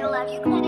I love you,